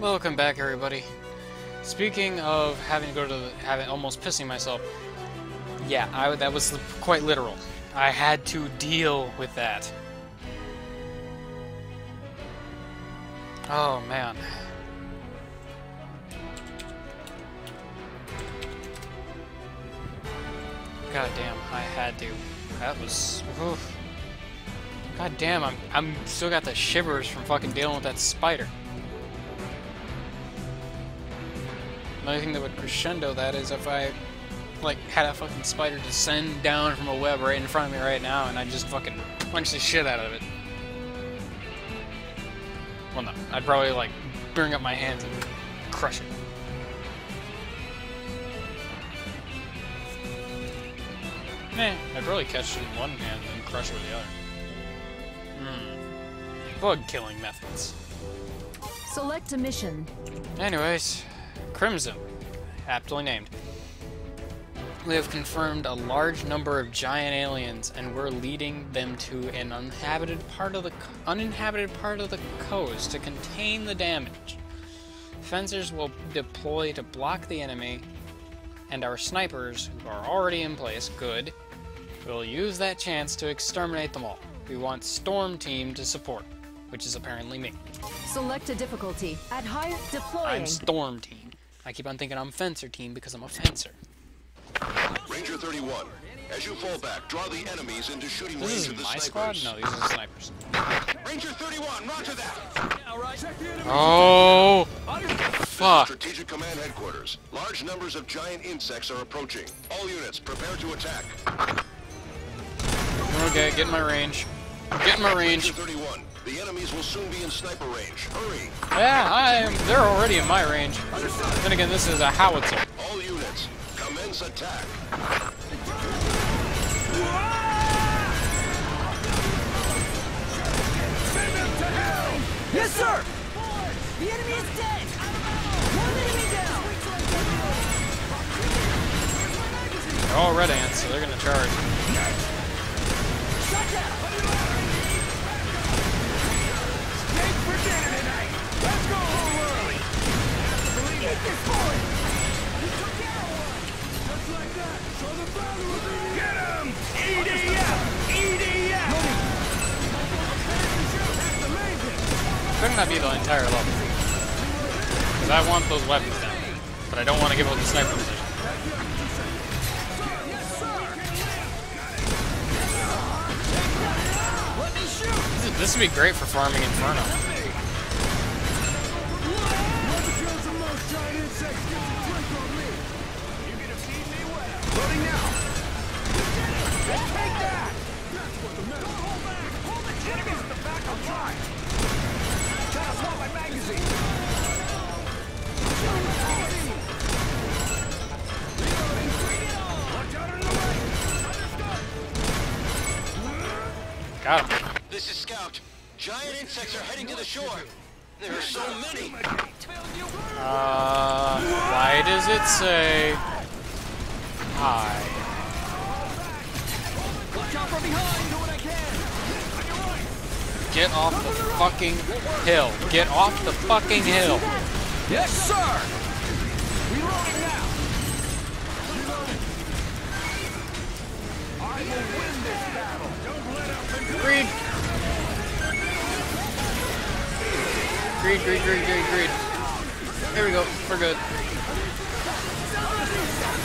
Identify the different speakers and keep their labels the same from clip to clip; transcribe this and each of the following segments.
Speaker 1: Welcome back, everybody. Speaking of having to go to the, having almost pissing myself, yeah, I, that was quite literal. I had to deal with that. Oh man. God damn, I had to. That was. Oof. God damn, I'm I'm still got the shivers from fucking dealing with that spider. Another thing that would crescendo that is if I like had a fucking spider descend down from a web right in front of me right now and I just fucking punch the shit out of it. Well no, I'd probably like bring up my hands and crush it. Nah, I'd probably catch it in one hand and crush it with the other. Hmm. Bug killing methods.
Speaker 2: Select a mission.
Speaker 1: Anyways, Crimson, aptly named. We have confirmed a large number of giant aliens, and we're leading them to an uninhabited part of the uninhabited part of the coast to contain the damage. Fencers will deploy to block the enemy, and our snipers, who are already in place, good, will use that chance to exterminate them all. We want Storm Team to support, which is apparently me.
Speaker 2: Select a difficulty. At higher deploying.
Speaker 1: I'm Storm Team. I keep on thinking I'm Fencer Team because I'm a fencer.
Speaker 3: Ranger 31, as you fall back, draw the enemies into shooting
Speaker 1: This
Speaker 3: range of the
Speaker 1: my squad?
Speaker 3: snipers.
Speaker 1: No, these are snipers.
Speaker 3: Ranger 31, roger that!
Speaker 1: Oh! Fuck.
Speaker 3: Strategic Command Headquarters. Large numbers of giant insects are approaching. All units, prepare to attack.
Speaker 1: Okay, get in my range. Get in my range.
Speaker 3: 31, the enemies will soon be in sniper range. Hurry!
Speaker 1: Yeah, I am. They're already in my range. Then again, this is a howitzer.
Speaker 3: All units, commence attack.
Speaker 4: Yes, sir! The enemy is dead! One enemy down!
Speaker 1: They're all red ants, so they're gonna charge.
Speaker 4: Like that!
Speaker 1: Be the entire level. Because I want those weapons down. But I don't want to give up the sniper position. This would be great for farming Inferno.
Speaker 4: Loading now! Take that! That's what the. Don't hold back! Hold it! Enemies at the back! I'll try! Trying to swap my magazine! Reloading! Watch out in the way!
Speaker 1: Got him.
Speaker 3: This is Scout. Giant insects are heading to the shore. There are so many.
Speaker 1: Uh, why does it say hi?
Speaker 4: Watch out from behind! Do what I can! On your right!
Speaker 1: Get off the fucking hill. Get off the fucking hill.
Speaker 4: Yes, sir! Reloading now! I will win this battle! Don't let up and
Speaker 1: Greed. Greed, greed, greed, greed, greed. There we go. We're good.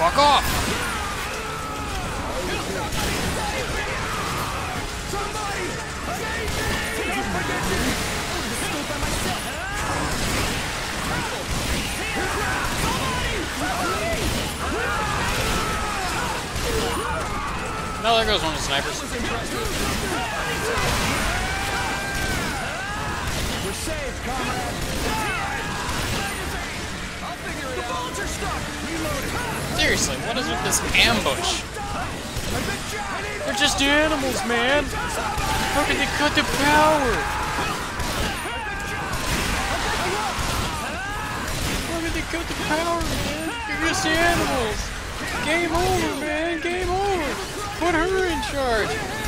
Speaker 1: Fuck off. No, there goes one of the snipers
Speaker 4: are stuck.
Speaker 1: Seriously, what is with this ambush? They're just animals, man. How can they cut the power? How can they cut the power, man? They're just animals. Game over, man. Game over. Put her in charge.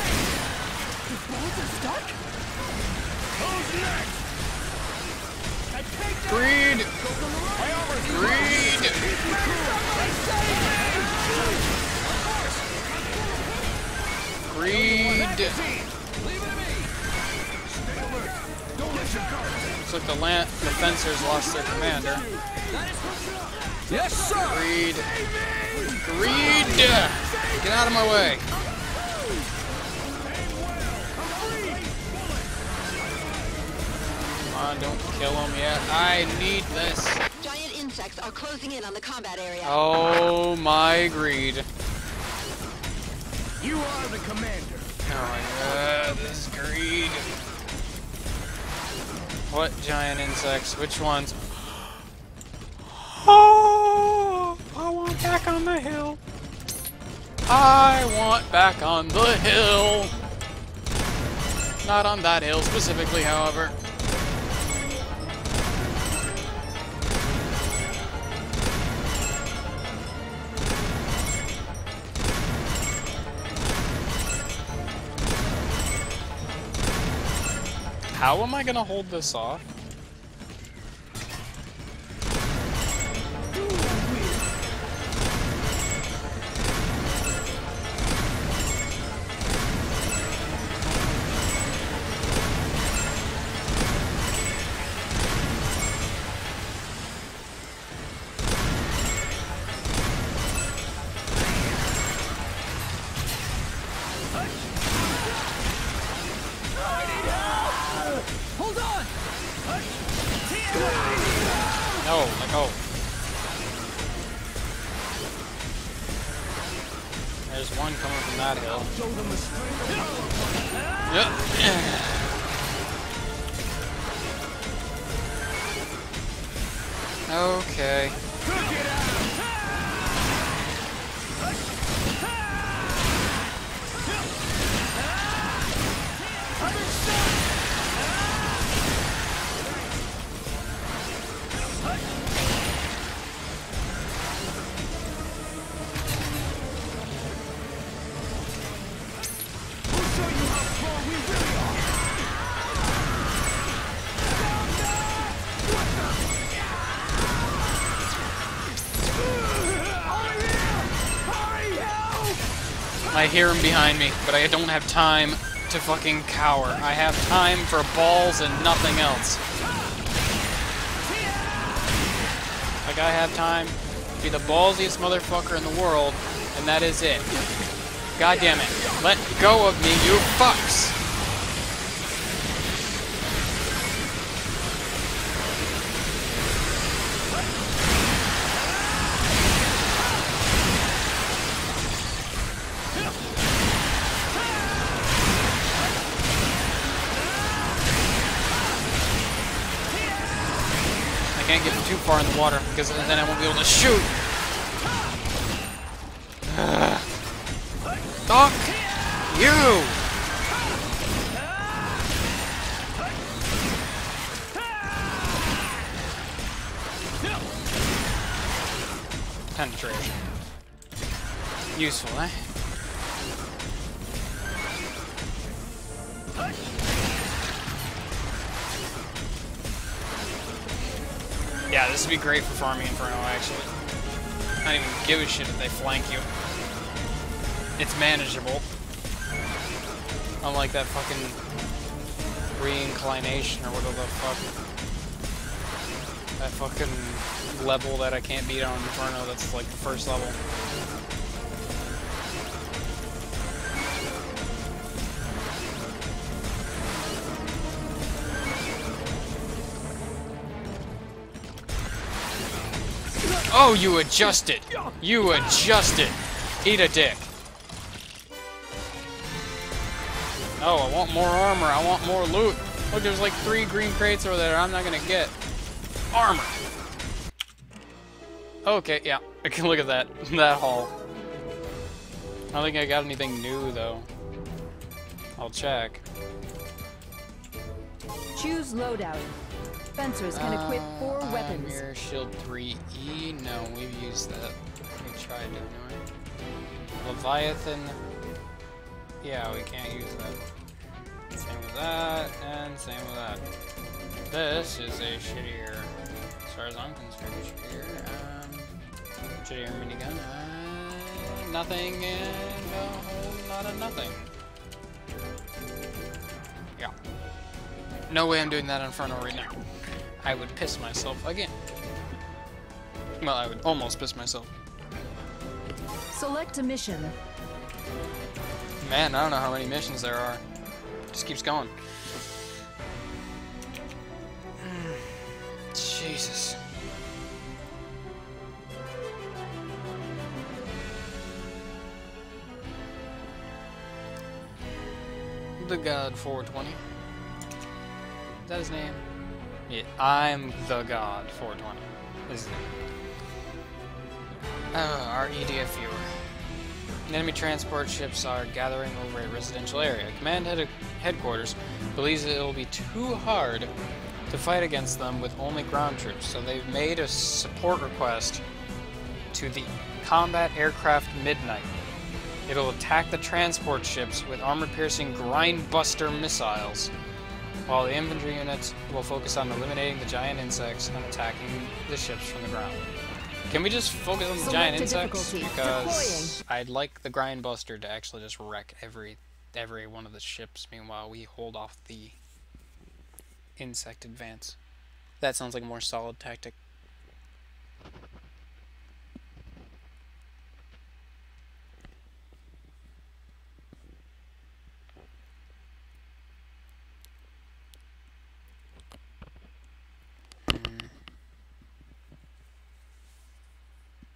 Speaker 4: Your guard down.
Speaker 1: Looks like the, lan- the fencers lost their commander.
Speaker 4: Yes, sir.
Speaker 1: Greed. Greed! Get out of my way. On, don't kill him yet. I need this.
Speaker 5: Giant insects are closing in on the combat area.
Speaker 1: Oh my greed.
Speaker 4: You are the commander.
Speaker 1: Oh my god, this greed. What giant insects? Which ones? Oh, I want back on the hill. I want back on the hill. Not on that hill specifically, however. How am I gonna hold this off? Okay. I hear him behind me, but I don't have time to fucking cower. I have time for balls and nothing else. Like I have time to be the ballsiest motherfucker in the world, and that is it. God damn it. Let go of me, you fucks! Water because then I won't be able to shoot. Give a shit if they flank you. It's manageable. Unlike that fucking reinclination or whatever the fuck. That fucking level that I can't beat on Inferno, that's like the first level. Oh, you adjusted! You adjusted! Eat a dick. Oh, I want more armor. I want more loot. Look, there's like three green crates over there I'm not gonna get. Armor. Okay, yeah. I can look at that. that haul. I don't think I got anything new, though. I'll check.
Speaker 2: Choose loadout. Fencers can equip four
Speaker 1: Uh,
Speaker 2: weapons.
Speaker 1: Mirror Shield 3E. No, we've used that. We tried it anyway. Leviathan. Yeah, we can't use that. Same with that, and same with that. This is a shittier, as far as I'm concerned, shittier. Um, shittier minigun. Uh, nothing and a whole lot of nothing. Yeah. No way I'm doing that in Inferno right now. I would piss myself again. Well, I would almost piss myself.
Speaker 2: Select a mission.
Speaker 1: Man, I don't know how many missions there are. Just keeps going. Jesus. The God 420. Is that his name? Yeah, I'm the God 420. This is it. Oh, our EDF viewer. Enemy transport ships are gathering over a residential area. Command head headquarters believes it will be too hard to fight against them with only ground troops, so they've made a support request to the Combat Aircraft Midnight. It'll attack the transport ships with armor-piercing grindbuster missiles, while the infantry units will focus on eliminating the giant insects and attacking the ships from the ground. Can we just focus on the giant
Speaker 2: Select a
Speaker 1: insects? Because I'd like the grindbuster to actually just wreck every every one of the ships. Meanwhile, we hold off the insect advance. That sounds like a more solid tactic.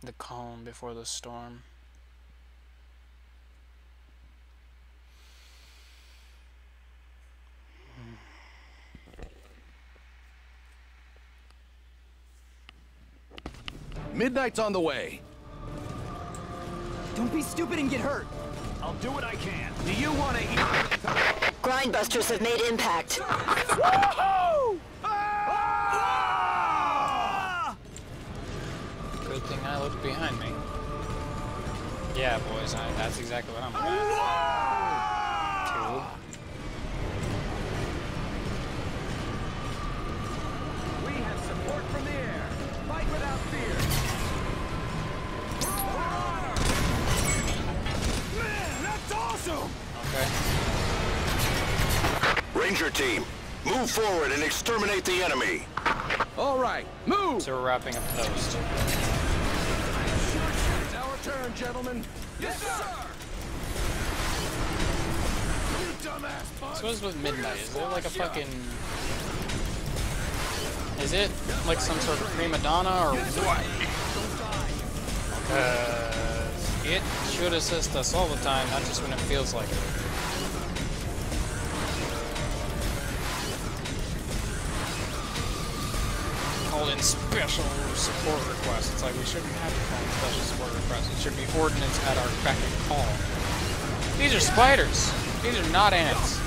Speaker 1: The calm before the storm.
Speaker 6: Midnight's on the way.
Speaker 4: Don't be stupid and get hurt. I'll do what I can. Do you want to eat?
Speaker 5: Grindbusters have made impact.
Speaker 4: Woohoo!
Speaker 1: Behind me. Yeah, boys, I, that's exactly what I'm about. Two.
Speaker 4: We have support from the air. Fight without fear. Man, that's awesome!
Speaker 1: Okay.
Speaker 3: Ranger team, move forward and exterminate the enemy.
Speaker 6: All right, move!
Speaker 1: So we're wrapping up toast.
Speaker 6: It's our turn, gentlemen.
Speaker 4: Yes, sir! You dumbass bug!
Speaker 1: So what is with midnight? Is there like a fucking... Is it like some sort of prima donna or what? Because uh, it should assist us all the time, not just when it feels like it. Special support requests. It's like we shouldn't have to call special support requests. It should be ordnance at our beck and call. These are spiders. These are not ants.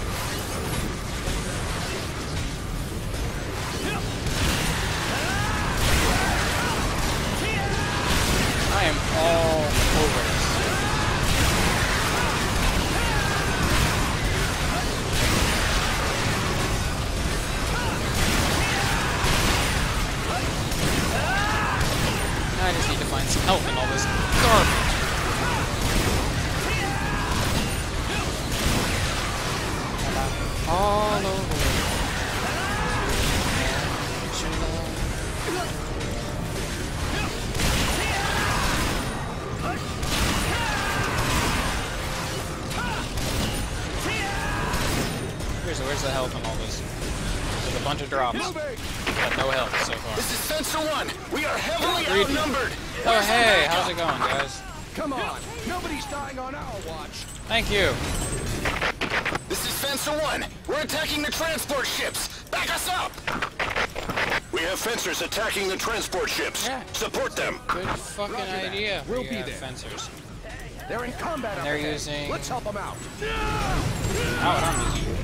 Speaker 1: Using-
Speaker 6: Let's help them out.
Speaker 1: What I'm using.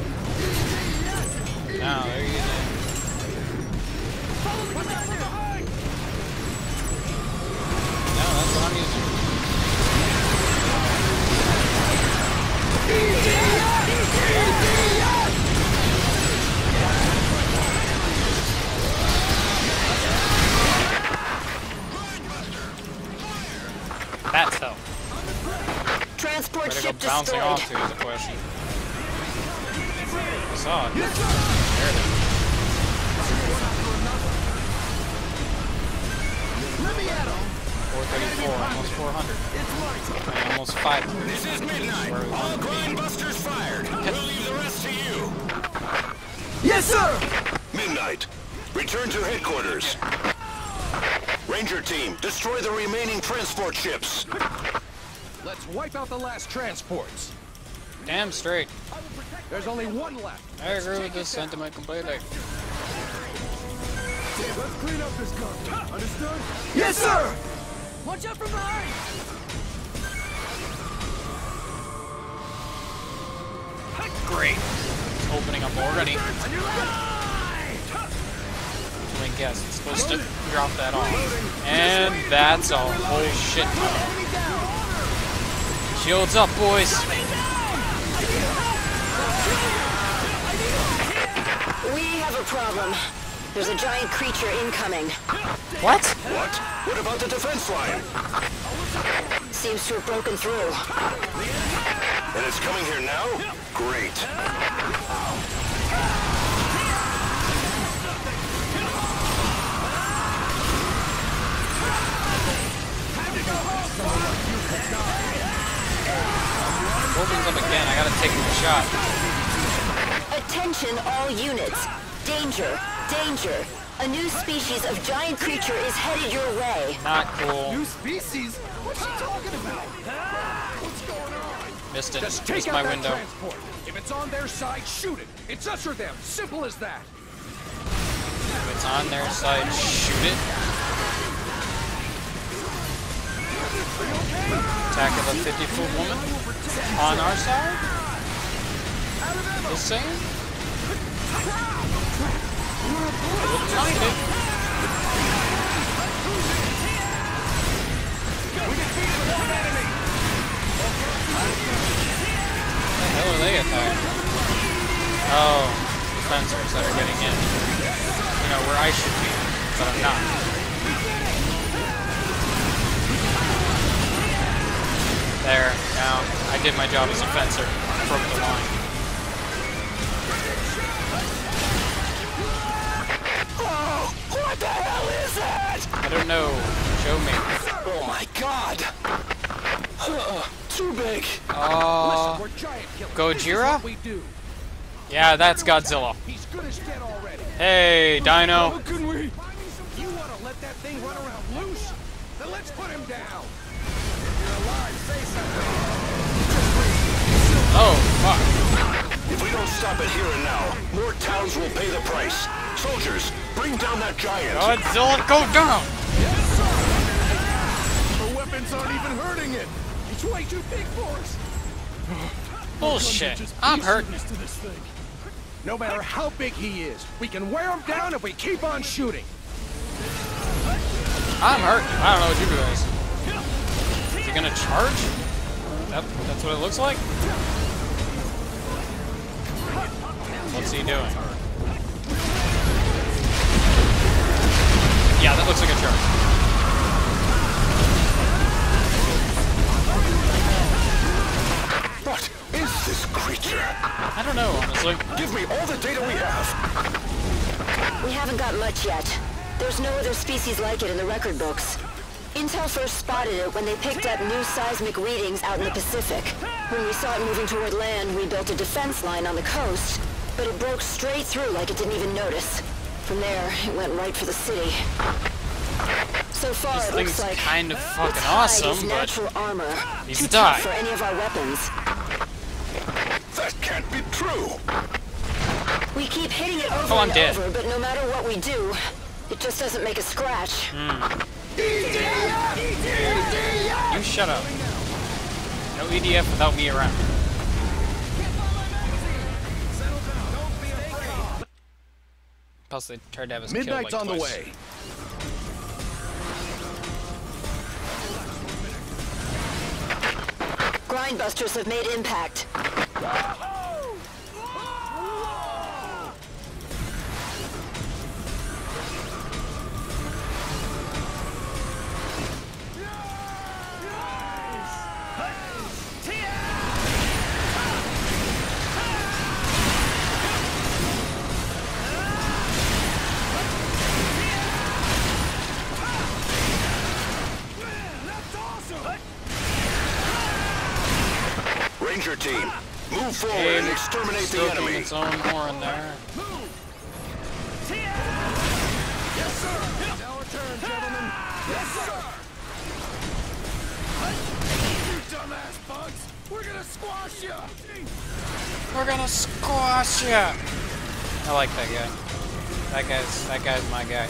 Speaker 1: No, they're bouncing off to is the question. I saw it. There it is.
Speaker 6: Let me at 'em.
Speaker 1: 434, almost 400. And almost 500.
Speaker 3: This is midnight. All
Speaker 1: want to be.
Speaker 3: grindbusters fired. We'll leave the rest to you.
Speaker 6: Yes, sir.
Speaker 3: Midnight. Return to headquarters. Ranger team, destroy the remaining transport ships.
Speaker 6: Let's wipe out the last transports.
Speaker 1: Damn straight.
Speaker 6: There's only one left.
Speaker 1: I agree with this sentiment completely.
Speaker 4: Let's clean up this gun. Understood?
Speaker 6: Yes, sir.
Speaker 2: Watch out from behind!
Speaker 1: Great. It's opening up already. Me guess. It's supposed to drop that off. And that's a whole shit ton. Shields up, boys.
Speaker 5: We have a problem. There's a giant creature incoming.
Speaker 1: What?
Speaker 3: What? What about the defense line?
Speaker 5: Seems to have broken through.
Speaker 3: And it's coming here now? Great.
Speaker 1: Opens up again. I gotta take my shot.
Speaker 5: Attention all units. Danger, danger. A new species of giant creature is headed your way.
Speaker 1: Not cool.
Speaker 6: New species? What's she talking about? What's going on?
Speaker 1: Missed it.
Speaker 6: Just take
Speaker 1: Missed my
Speaker 6: that
Speaker 1: window.
Speaker 6: transport. If it's on their side, shoot it. It's us or them. Simple as that.
Speaker 1: If it's on their side, shoot it. Attack of a 50 foot woman. On our side? Just saying? Looks like it. The hell are they attacking? Oh, fencers that are getting in. You know, where I should be, but I'm not. There, now, I did my job as a fencer. Broke the line.
Speaker 3: Oh, what the hell is that?
Speaker 1: I don't know. Show me.
Speaker 3: Oh my god. Uh, too big.
Speaker 1: Uh,
Speaker 6: We're giant killers.
Speaker 1: Gojira?
Speaker 6: This is what we do.
Speaker 1: yeah, that's Godzilla.
Speaker 6: He's good as dead already.
Speaker 1: Hey, Dino.
Speaker 3: Don't stop it here and now, more towns will pay the price. Soldiers, bring down that giant.
Speaker 1: Godzilla, go down.
Speaker 6: The weapons aren't even hurting it. It's way too big for us.
Speaker 1: Bullshit. I'm hurt.
Speaker 4: To this thing.
Speaker 6: No matter how big he is, we can wear him down if we keep on shooting.
Speaker 1: I'm hurt. I don't know what you guys. Is he gonna charge? That, that's what it looks like? What's he doing? Yeah, that looks like a charge.
Speaker 3: What is this creature?
Speaker 1: I don't know, honestly.
Speaker 3: Give me all the data we have.
Speaker 5: We haven't got much yet. There's no other species like it in the record books. Intel first spotted it when they picked up new seismic readings out in the Pacific. When we saw it moving toward land, we built a defense line on the coast, but it broke straight through like it didn't even notice. From there, it went right for the city. So far,
Speaker 1: This
Speaker 5: it looks
Speaker 1: thing's
Speaker 5: like
Speaker 1: kind of fucking awesome, but
Speaker 5: natural armor.
Speaker 1: needs
Speaker 5: Too
Speaker 1: die.
Speaker 5: tough for any of our weapons.
Speaker 3: That can't be true.
Speaker 5: We keep hitting it over
Speaker 1: Oh,
Speaker 5: and
Speaker 1: dead.
Speaker 5: over, but no matter what we do, it just doesn't make a scratch. Hmm.
Speaker 1: You shut up. No EDF without me around. Plus, they tried to have us killed,
Speaker 6: Midnight's
Speaker 1: like,
Speaker 6: on the way.
Speaker 5: Grindbusters have made impact.
Speaker 3: Team, move forward and
Speaker 1: Aim,
Speaker 3: exterminate the enemy.
Speaker 1: its own horn there.
Speaker 6: Yes, sir. It's our turn, gentlemen. Yes, sir. You dumbass bugs. We're gonna squash you.
Speaker 1: We're gonna squash ya! I like that guy. That guy's that guy's my guy.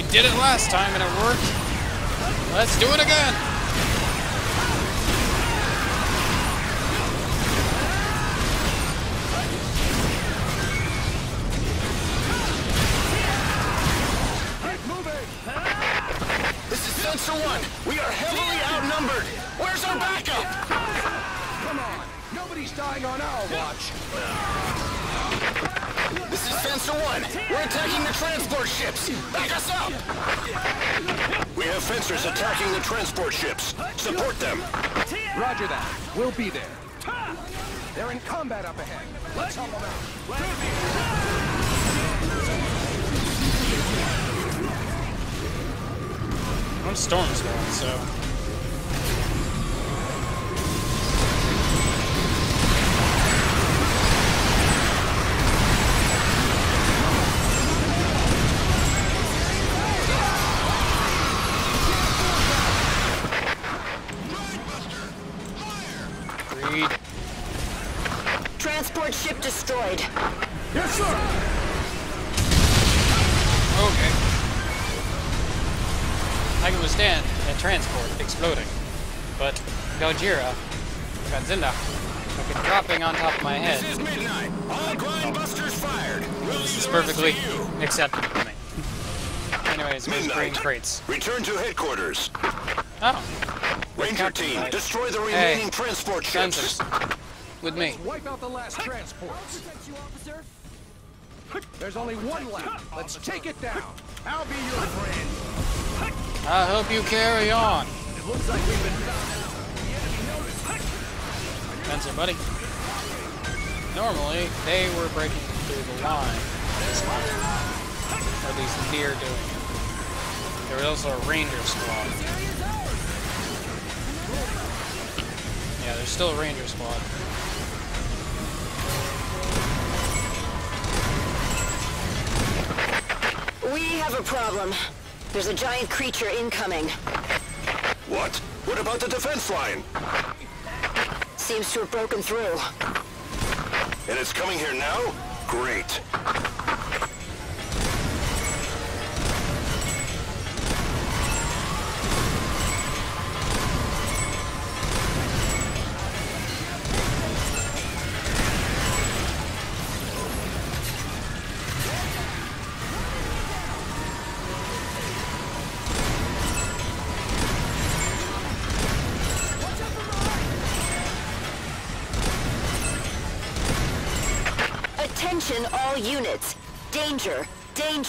Speaker 1: We did it last time and it worked. Let's do it again.
Speaker 3: Fencers attacking the transport ships. Support them.
Speaker 6: Roger that. We'll be there. They're in combat up ahead. Let's help them out.
Speaker 1: I'm Storm Squad, so. Gojira, Godzilla, fucking dropping on top of my head
Speaker 3: This is midnight. All grindbusters fired. We'll leave
Speaker 1: is perfectly acceptable to me. Anyways, we're
Speaker 3: Midnight.
Speaker 1: crates.
Speaker 3: Return to headquarters.
Speaker 1: Oh,
Speaker 3: Ranger team,
Speaker 1: Knight.
Speaker 3: destroy the
Speaker 1: Hey.
Speaker 3: remaining transport ships.
Speaker 1: sensors. With me.
Speaker 6: Wipe out the last transports. There's only one left. Let's take it down. I'll be your friend.
Speaker 1: I hope you carry on.
Speaker 6: It looks like we've been
Speaker 1: Sensor, buddy. Normally, they were breaking through the line this time. Or at least near doing it. There was also a ranger squad. Yeah, there's still a ranger squad.
Speaker 5: We have a problem. There's a giant creature incoming.
Speaker 3: What? What about the defense line?
Speaker 5: Seems to have broken through.
Speaker 3: And it's coming here now? Great.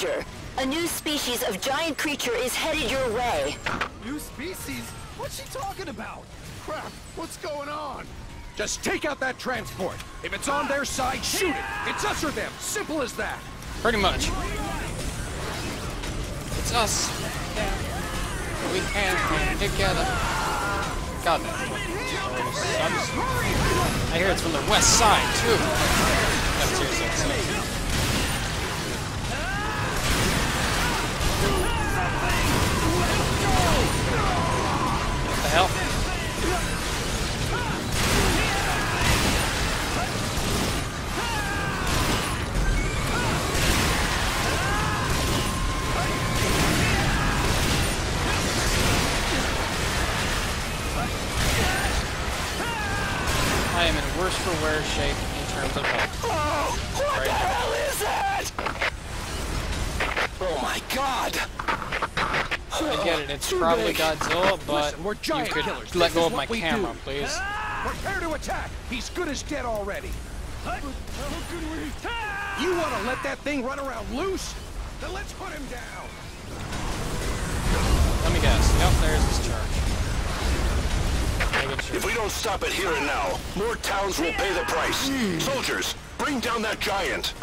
Speaker 5: Danger. A new species of giant creature is headed your way.
Speaker 6: New species? What's she talking about? Crap, what's going on? Just take out that transport. If it's on their side, shoot it. It's us or them. Simple as that.
Speaker 1: Pretty much. It's us. Yeah. We can come together. God, that fucking sucks. I hear it's from the west side, too. That's seriously hell? I am in worse for wear shape in terms of health.
Speaker 3: Oh, what
Speaker 1: Right
Speaker 3: the
Speaker 1: now.
Speaker 3: hell is that? Oh my god!
Speaker 1: I get it, it's probably. Godzilla, but
Speaker 6: Listen, we're
Speaker 1: you could
Speaker 6: killers.
Speaker 1: let go of my camera,
Speaker 6: do.
Speaker 1: please. Ah!
Speaker 6: Prepare to attack. He's good as dead already.
Speaker 4: How can we...
Speaker 6: You want to let that thing run around loose? Then let's put him down.
Speaker 1: Let me guess. Yep, there's his charge. Sure.
Speaker 3: If we don't stop it here and now, more towns will pay the price. Hmm. Soldiers, bring down that giant.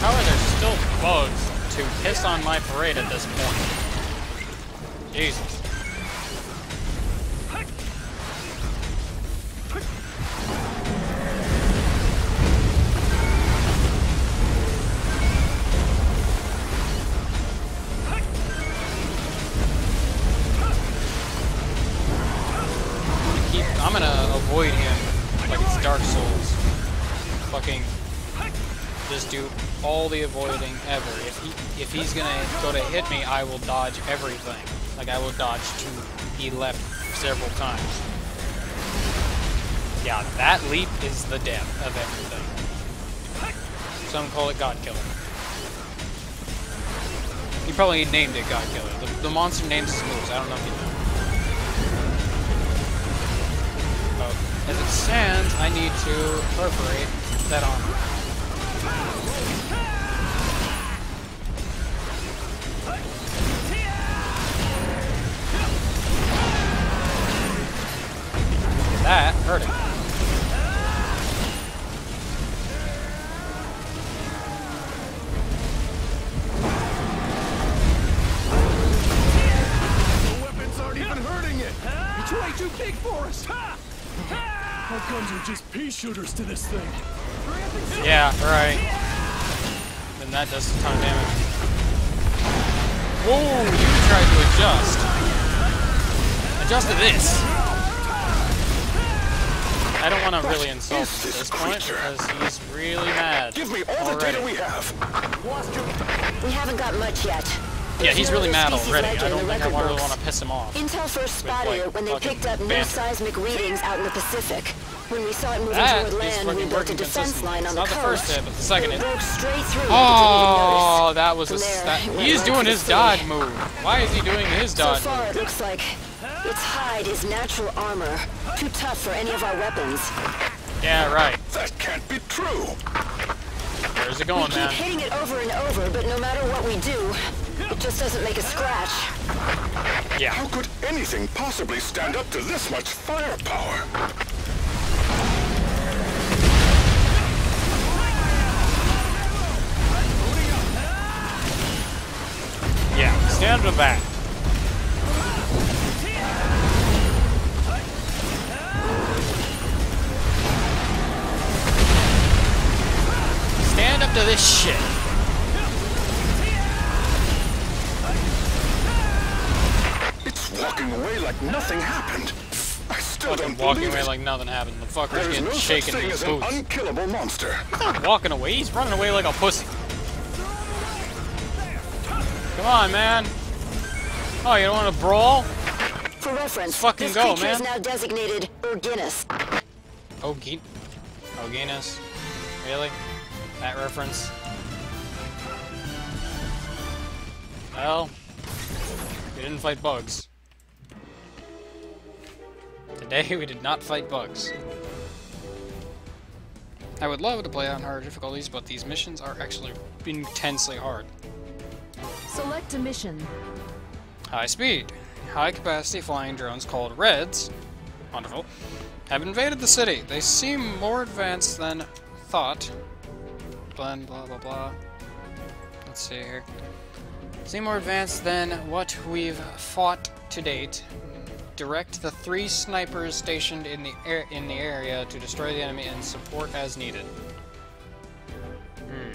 Speaker 1: How are there still bugs to piss on my parade at this point? Jesus. All the avoiding ever. If he if he's gonna go to hit me, I will dodge everything. Like I will dodge to he left several times. Yeah, that leap is the death of everything. Some call it God Killer. He probably named it God Killer. The, the monster names his moves. I don't know if you know. But as it stands, I need to perforate that armor. That hurt him.
Speaker 6: The weapons aren't even hurting it. It's way too big for us.
Speaker 4: Our guns are just pea shooters to this thing.
Speaker 1: Yeah, right. Then that does a ton of damage. Whoa, you tried to adjust. Adjust to this. I don't want to really insult him at this point because he's really mad.
Speaker 3: Give me all the data we have.
Speaker 5: We haven't got much yet.
Speaker 1: Yeah, he's really mad already. I don't
Speaker 5: the
Speaker 1: think I
Speaker 5: record
Speaker 1: really want to piss him off.
Speaker 5: Intel first
Speaker 1: With,
Speaker 5: spotted
Speaker 1: like,
Speaker 5: it when they picked up new seismic readings out in the Pacific. When we saw it moving
Speaker 1: That
Speaker 5: toward
Speaker 1: is
Speaker 5: land, we
Speaker 1: fucking
Speaker 5: built a defense
Speaker 1: consistently.
Speaker 5: line
Speaker 1: It's
Speaker 5: on the
Speaker 1: not the first hit, but the second
Speaker 5: It
Speaker 1: hit.
Speaker 5: broke straight through.
Speaker 1: Oh, that was a
Speaker 5: there,
Speaker 1: that, he's doing his
Speaker 5: the
Speaker 1: dodge move. Why is he doing his dodge So
Speaker 5: far,
Speaker 1: move?
Speaker 5: it looks like its hide is natural armor, too tough for any of our weapons.
Speaker 1: Yeah, right.
Speaker 3: That can't be true.
Speaker 1: Where's it going, We
Speaker 5: keep
Speaker 1: man?
Speaker 5: hitting it over and over, but no matter what we do, it just doesn't make a scratch.
Speaker 1: Yeah.
Speaker 3: How could anything possibly stand up to this much firepower?
Speaker 1: Yeah, stand to the back. Stand up to this shit.
Speaker 3: It's walking away like nothing happened. I still
Speaker 1: Fucking
Speaker 3: don't
Speaker 1: walking away
Speaker 3: it.
Speaker 1: like nothing happened. The fucker's
Speaker 3: There is
Speaker 1: getting
Speaker 3: no such
Speaker 1: shaken in
Speaker 3: thing
Speaker 1: his
Speaker 3: as an unkillable monster.
Speaker 1: He's not walking away, he's running away like a pussy. Come on, man. Oh, you don't want to brawl?
Speaker 5: For reference,
Speaker 1: fucking
Speaker 5: this
Speaker 1: go,
Speaker 5: creature is now designated Erginus.
Speaker 1: Oh, Ge- oh, Genus. Really? That reference? Well, we didn't fight bugs. Today we did not fight bugs. I would love to play on harder difficulties, but these missions are actually intensely hard.
Speaker 2: Select a mission.
Speaker 1: High speed. High capacity flying drones called Reds, wonderful, have invaded the city. They seem more advanced than thought. Blah, blah, blah, blah. Let's see here. Seem more advanced than what we've fought
Speaker 5: to date. Direct the three snipers stationed in the air in the area to destroy the enemy and support as needed. Hmm.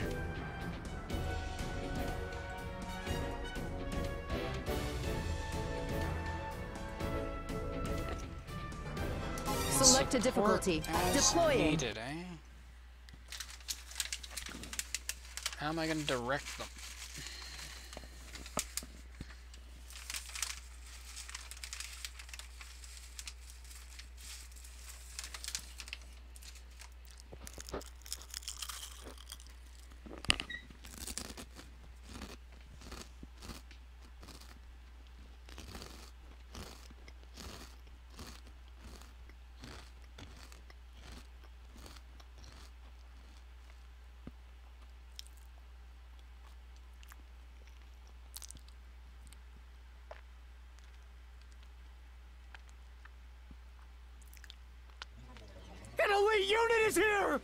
Speaker 2: Select a difficulty. Deploying.
Speaker 5: Needed, eh? How am I going to direct them?
Speaker 6: Elite unit is here!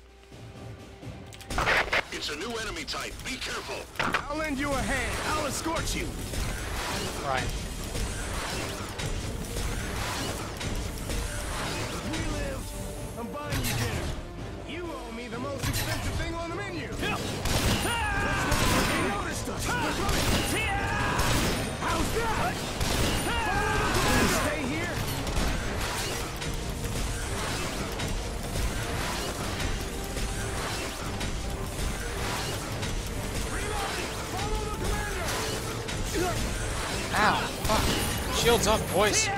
Speaker 3: It's a new enemy type. Be careful.
Speaker 6: I'll lend you a hand. I'll escort you.
Speaker 5: Right.
Speaker 6: We live. I'm buying you dinner. You owe me the most expensive thing on the menu. They noticed us. They're coming. Ah! How's that?
Speaker 5: Shields up, boys!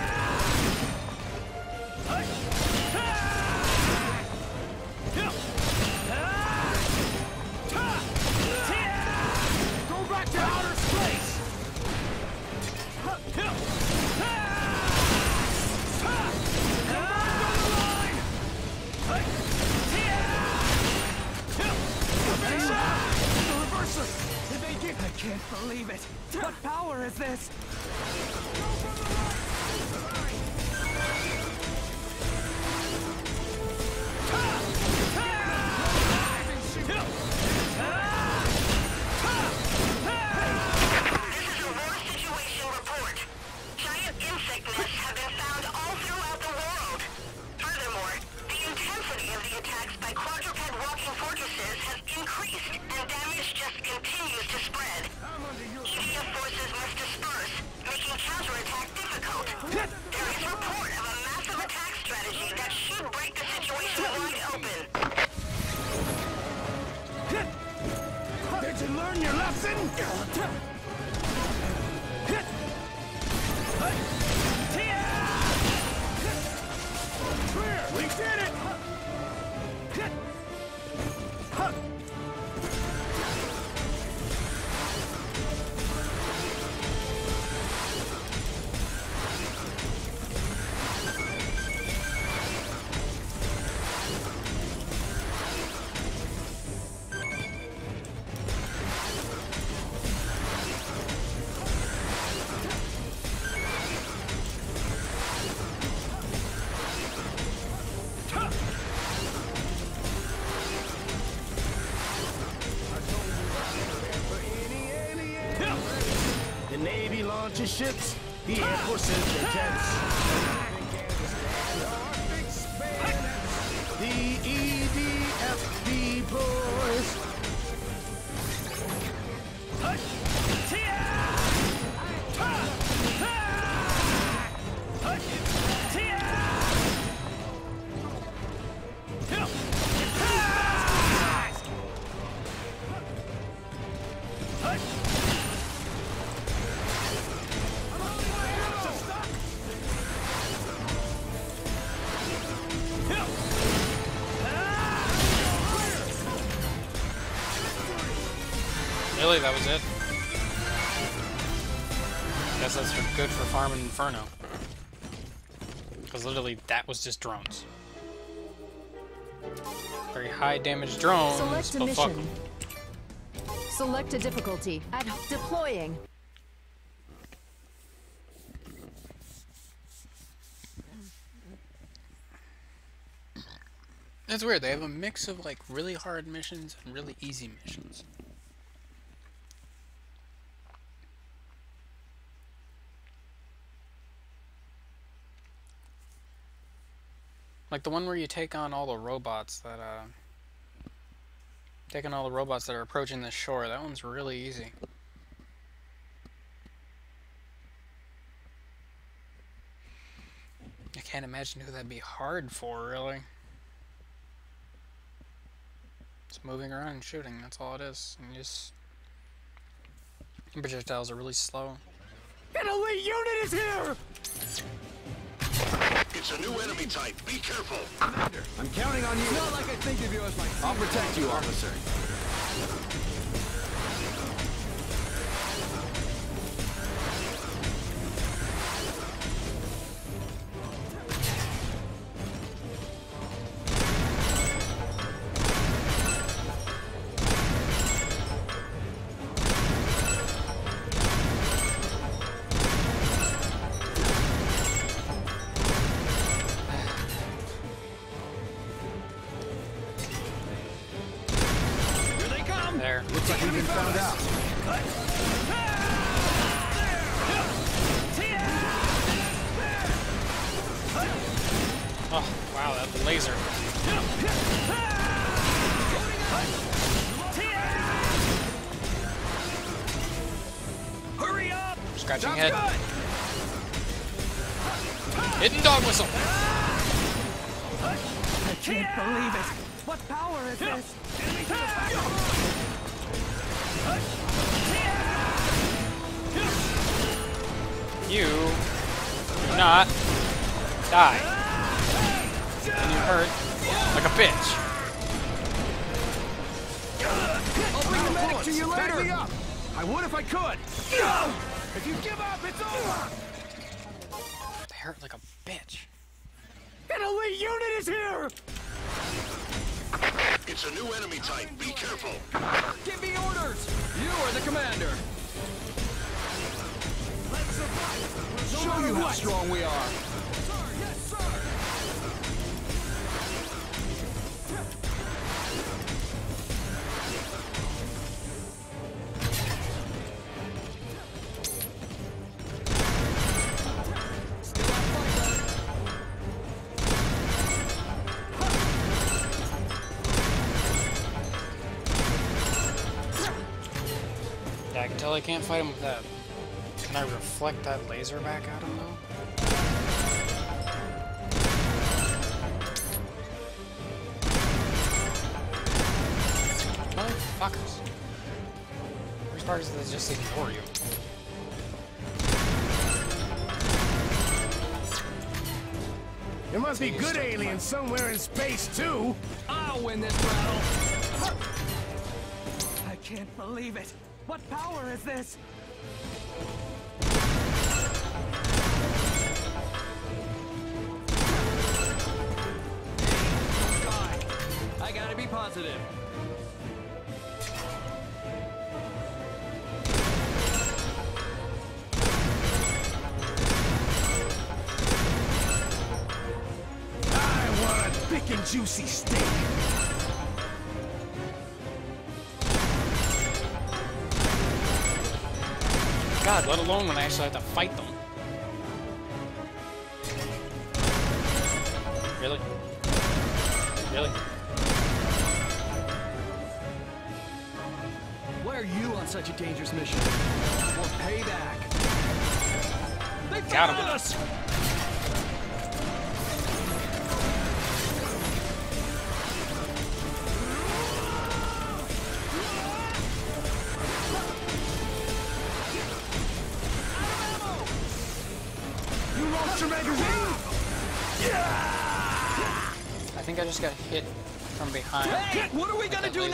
Speaker 6: Navy launches ships, the Air
Speaker 5: that was just drones. Very high damage drones,
Speaker 2: Select a
Speaker 5: but fuck 'em.
Speaker 2: mission. Select a difficulty. At deploying.
Speaker 5: That's weird, they have a mix of like really hard missions and really easy missions.
Speaker 1: Like the one where you take on all the robots that, uh... Taking all the robots that are approaching the shore. That one's really easy. I can't imagine who that'd be hard for, really. It's moving around and shooting, that's all it is. And just... Projectiles are really slow.
Speaker 4: Elite unit is here!
Speaker 3: It's a new enemy type. Be careful.
Speaker 6: Commander, I'm counting on you.
Speaker 4: Not like I think of you as my...
Speaker 6: I'll protect you, officer.
Speaker 1: Dog whistle.
Speaker 4: I can't believe it! What power is this?
Speaker 1: You do not die. And you hurt like a bitch.
Speaker 4: I'll bring the medic to you
Speaker 6: Back me
Speaker 4: later!
Speaker 6: up. I would if I could.
Speaker 4: If you give up, it's over!
Speaker 1: They hurt like a bitch.
Speaker 4: An elite unit is here!
Speaker 3: It's a new enemy type. Be careful.
Speaker 4: Give me orders!
Speaker 6: You are the commander.
Speaker 4: Let's survive! No
Speaker 6: Show
Speaker 4: matter
Speaker 6: you how strong we are.
Speaker 4: Sir, yes, sir!
Speaker 1: I can tell I can't fight him with that. Can I reflect that laser back at him though? Motherfuckers. Worst part is they just ignore you.
Speaker 4: There must be good aliens somewhere in space, too! I'll win this battle! I can't believe it! What power is this? I gotta be positive. I want a thick and juicy steak.
Speaker 1: God, let alone when I actually have to fight them. Really? Really?
Speaker 4: Why are you on such a dangerous mission? For payback. They
Speaker 1: Got him.
Speaker 4: us!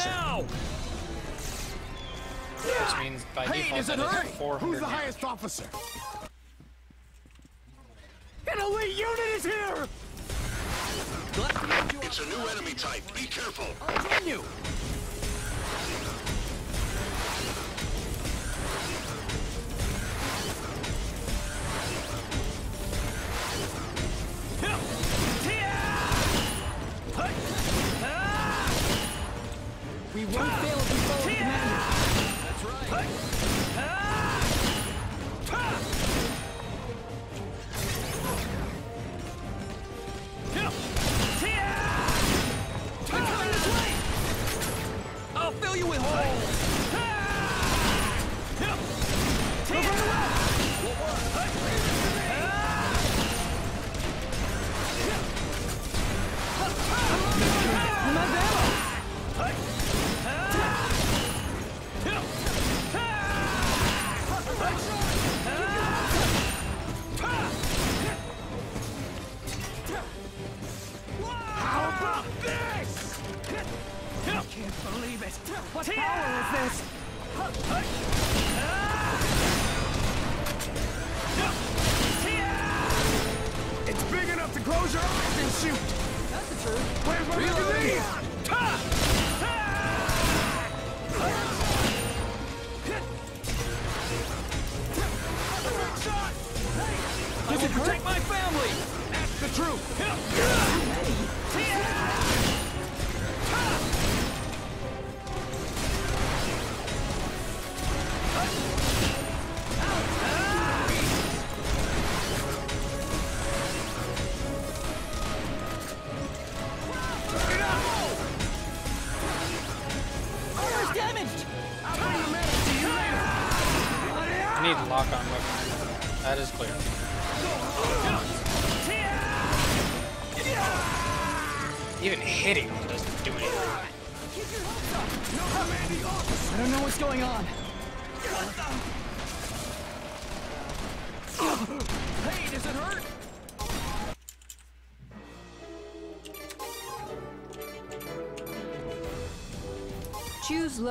Speaker 4: Are we gonna
Speaker 1: that
Speaker 4: do
Speaker 1: laser.
Speaker 4: now?
Speaker 1: which means by
Speaker 6: Hey,
Speaker 1: default
Speaker 6: is it
Speaker 1: that is 400
Speaker 6: Who's the
Speaker 1: damage.
Speaker 6: highest officer?
Speaker 4: An elite unit is here!
Speaker 3: It's a new enemy type. Be careful.
Speaker 4: Continue!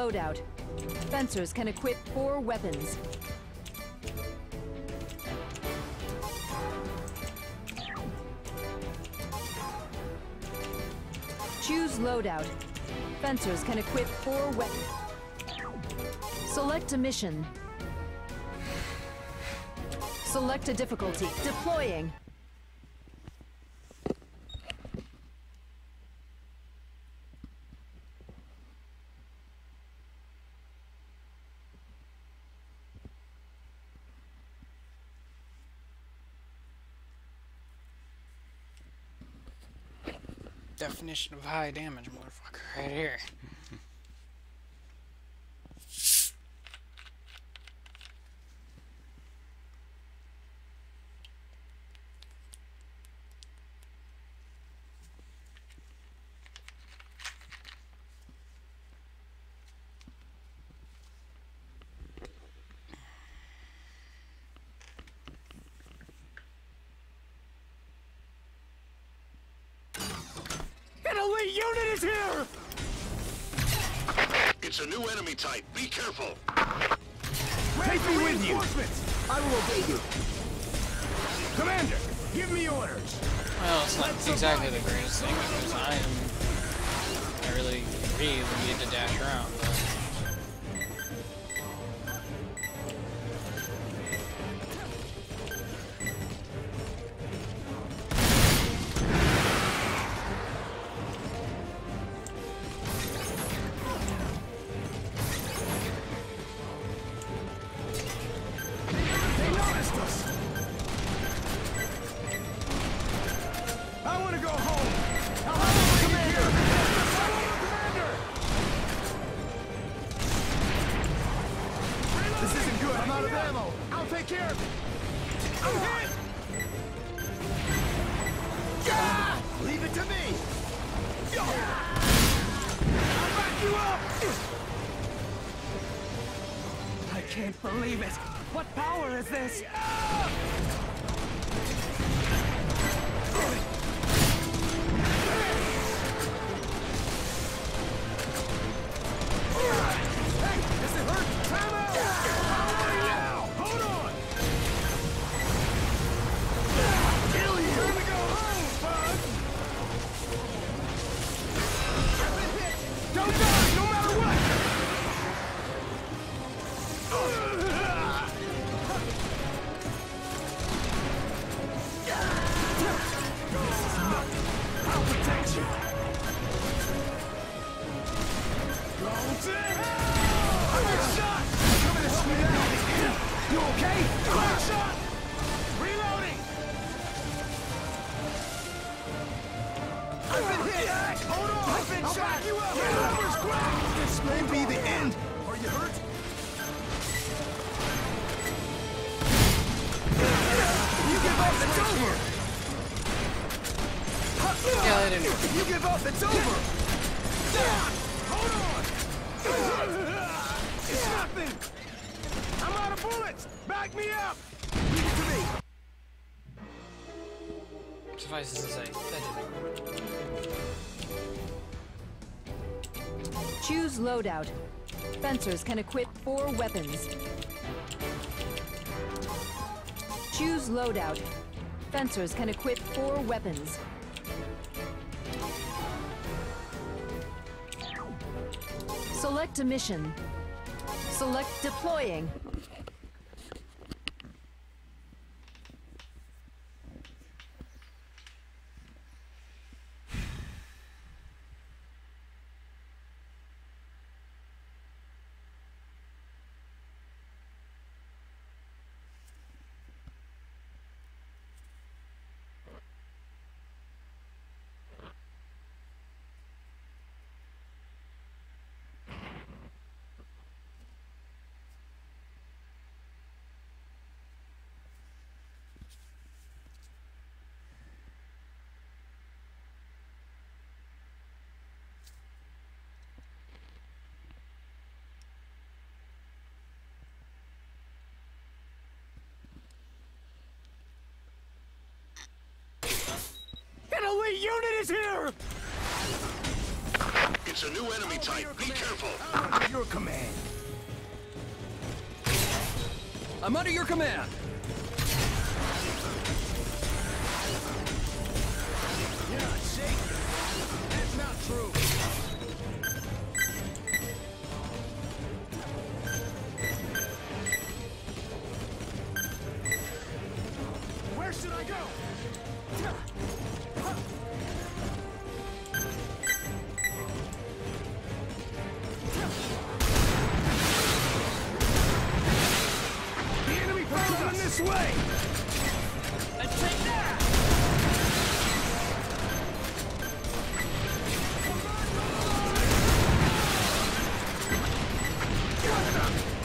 Speaker 6: loadout. Fencers can equip four weapons. Choose loadout. Fencers can equip four weapons. Select a mission. Select a difficulty. Deploying.
Speaker 1: definition of high damage, motherfucker, right here.
Speaker 6: Ah! loadout.
Speaker 2: Fencers can equip four weapons. Choose loadout. Fencers can equip four weapons. Select a mission. Select deploying.
Speaker 3: It's a new enemy type. Be careful.
Speaker 4: I'm under your command.
Speaker 6: I'm under your command.
Speaker 4: You're not shaking. That's not true. This way! Let's take that!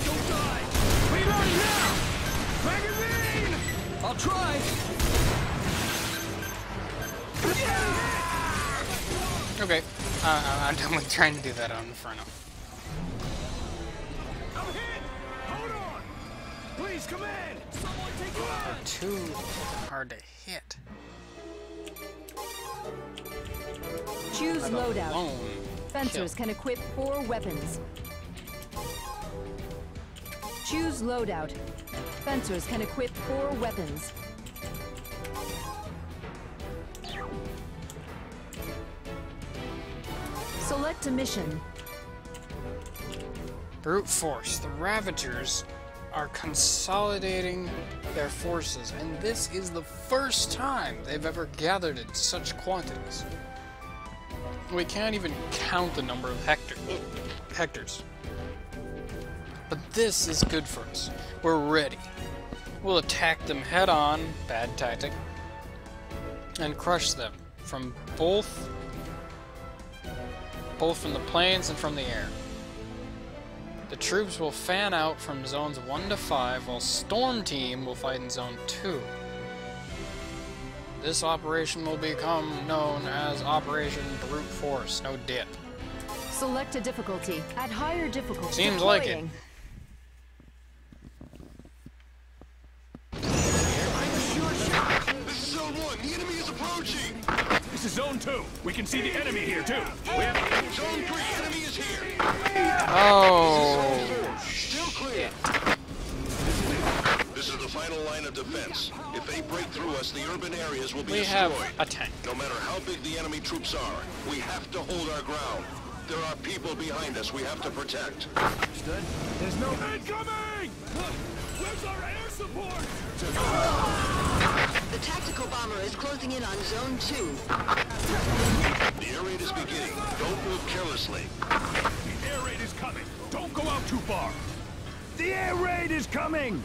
Speaker 4: Don't die! Reloading now! Magazine!
Speaker 6: I'll try.
Speaker 1: Okay. Uh, uh, I'm done with trying to do that on Inferno.
Speaker 4: I'm hit! Hold on! Please come
Speaker 1: Too hard to hit.
Speaker 2: Choose loadout. Fencers
Speaker 1: Kill.
Speaker 2: can equip four weapons. Choose loadout. Fencers can equip four weapons. Select a mission.
Speaker 1: Brute force. The Ravagers are consolidating their forces, and this is the first time they've ever gathered in such quantities. We can't even count the number of hector- hectors. But this is good for us. We're ready. We'll attack them head on, bad tactic, and crush them from both both from the plains and from the air. The troops will fan out from zones 1 to 5, while Storm Team will fight in zone 2. This operation will become known as Operation Brute Force, no dip.
Speaker 2: Select a difficulty. At higher difficulty.
Speaker 1: Seems like it.
Speaker 2: deploying.
Speaker 3: This is Zone 1. The enemy is approaching.
Speaker 4: This is Zone 2. We can see the enemy here, too.
Speaker 3: We have Zone 3. Enemy is here.
Speaker 1: Oh,
Speaker 3: Still clear. This is the final line of defense. If they break through us, the urban areas will be
Speaker 1: we
Speaker 3: destroyed.
Speaker 1: have a tank.
Speaker 3: No matter how big the enemy troops are, we have to hold our ground. There are people behind us we have to protect.
Speaker 4: There's no incoming! Where's our air support? Ah!
Speaker 5: The tactical bomber is closing in on Zone 2.
Speaker 3: The air raid is beginning. Don't move carelessly.
Speaker 4: The air raid is coming. Don't go out too far. The air raid is coming!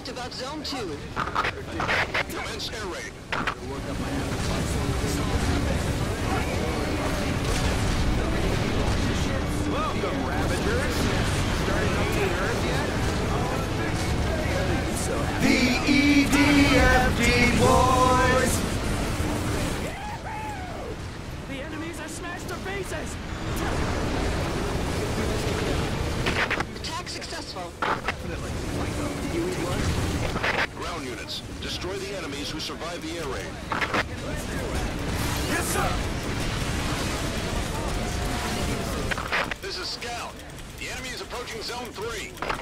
Speaker 5: Aircraft arrived about Zone 2.
Speaker 3: Commence air raid. Zone
Speaker 5: three.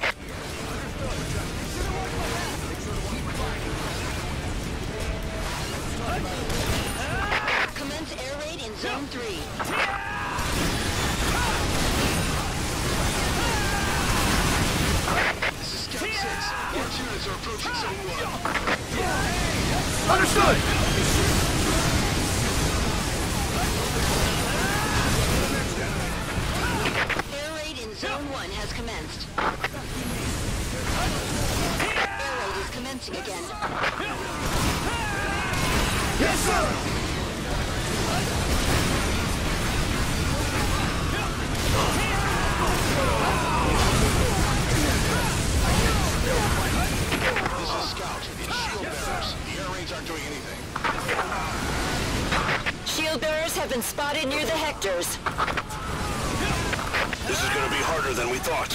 Speaker 3: This is gonna be harder than we thought.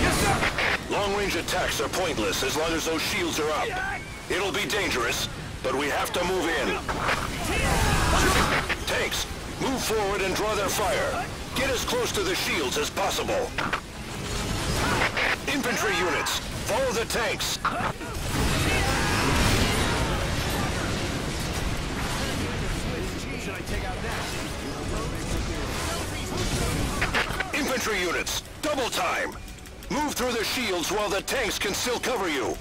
Speaker 4: Yes,
Speaker 3: Long-range attacks are pointless as long as those shields are up. It'll be dangerous, but we have to move in. Tanks, move forward and draw their fire. Get as close to the shields as possible. Infantry units, follow the tanks. Infantry units, double time! Move through the shields while the tanks can still cover you.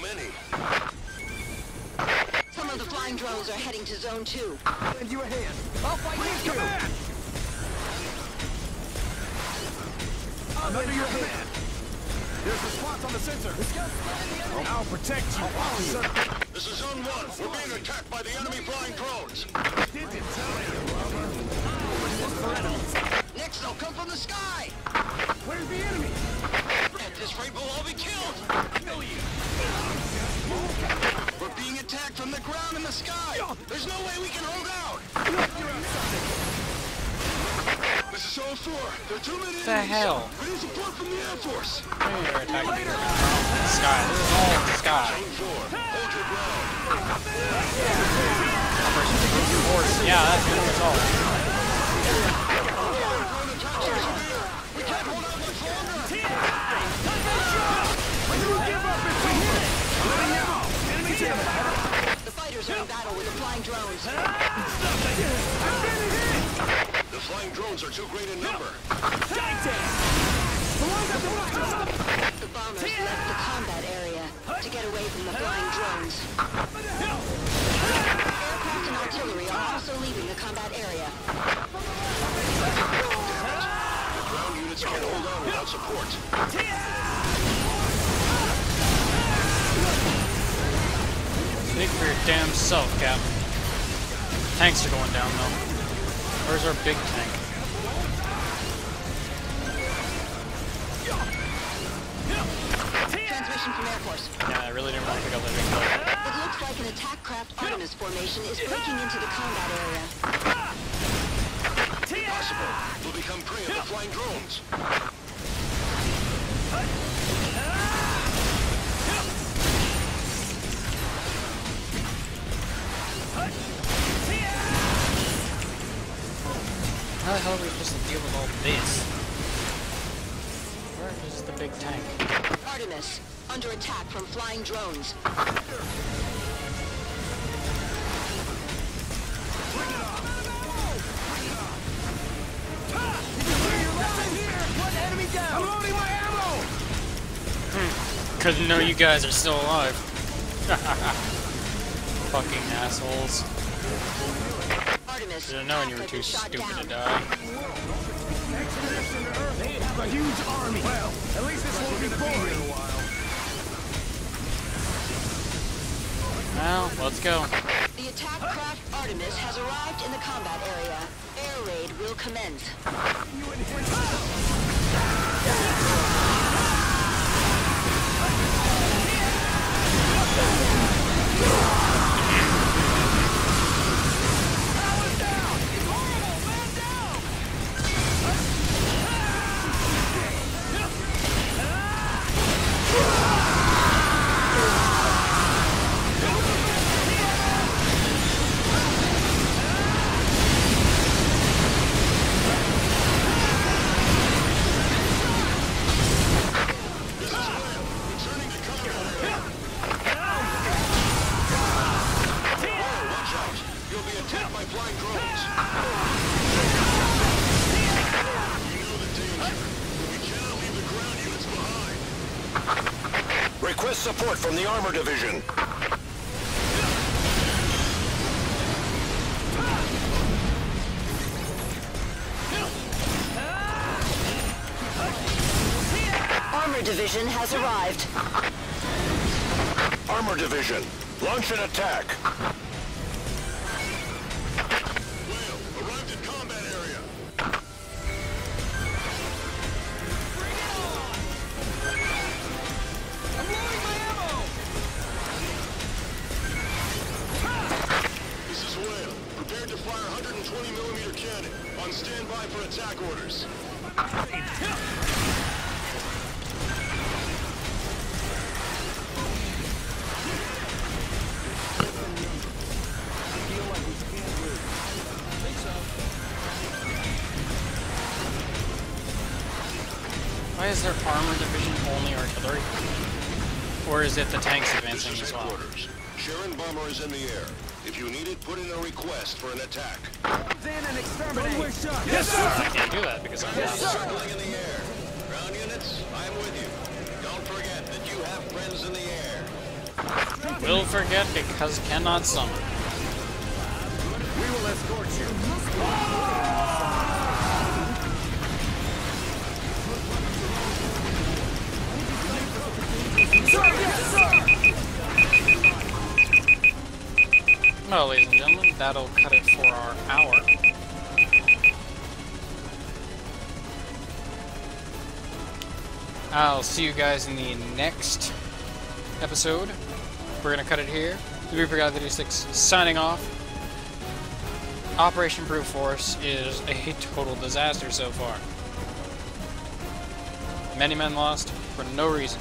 Speaker 3: Many.
Speaker 5: Some of the flying drones are heading to Zone 2.
Speaker 6: Send you a hand. I'll fight with you. I'm under your command. There's response on the sensor. I'll protect you. son.
Speaker 3: This is Zone 1. We're being attacked by the enemy flying drones.
Speaker 6: Didn't tell you, Robert.
Speaker 3: Next, they'll come from the sky.
Speaker 6: Where's the enemy?
Speaker 3: At this rate, we'll all be killed.
Speaker 6: Kill you.
Speaker 3: We're being attacked from the ground and the sky. There's no way we can hold out. This is Zone 4. There are too many
Speaker 1: The
Speaker 3: enemies.
Speaker 1: hell?
Speaker 3: We need support from the Air Force.
Speaker 1: They're attacking the sky. This is all the sky.
Speaker 3: Hold your ground.
Speaker 1: Yeah, that's the end result.
Speaker 5: Fighters are in battle with the flying drones.
Speaker 3: The flying drones are too great in number.
Speaker 5: The bombers left the combat area to get away from the flying drones. Aircraft and artillery are also leaving the combat area.
Speaker 3: The ground units can't hold on without support.
Speaker 1: Speak for your damn self, Cap. Tanks are going down, though. Where's our big tank?
Speaker 5: Transmission from Air Force.
Speaker 1: Yeah, I really didn't want to pick up that big tank.
Speaker 5: It looks like an attack craft Artemis formation is breaking into the combat area.
Speaker 3: Impossible. We'll become prey of the flying drones.
Speaker 5: Under attack from flying drones.
Speaker 6: I'm loading my ammo.
Speaker 1: Couldn't know you guys are still alive. Fucking assholes.
Speaker 5: Artemis,
Speaker 1: Should have known you were too
Speaker 5: have been shot
Speaker 1: stupid to die.
Speaker 6: Expedition. They have a huge army. Well, at least this won't be boring.
Speaker 1: Well, let's go.
Speaker 5: The attack craft Artemis has arrived in the combat area. Air raid will commence.
Speaker 3: Returning Armor Division.
Speaker 5: Armor Division has arrived.
Speaker 3: Armor Division, launch an attack. For an attack.
Speaker 6: Yes, sir.
Speaker 1: I can't do that because I'm down.
Speaker 3: Circling in the air. Ground units, I'm with you. Don't forget that you have friends in the air.
Speaker 1: Will forget because cannot summon.
Speaker 6: We will escort you.
Speaker 1: Well, that'll cut it for our hour. I'll see you guys in the next episode. We're gonna cut it here. The Reaper God 36 signing off. Operation Brute Force is a total disaster so far. Many men lost for no reason.